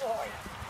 boy.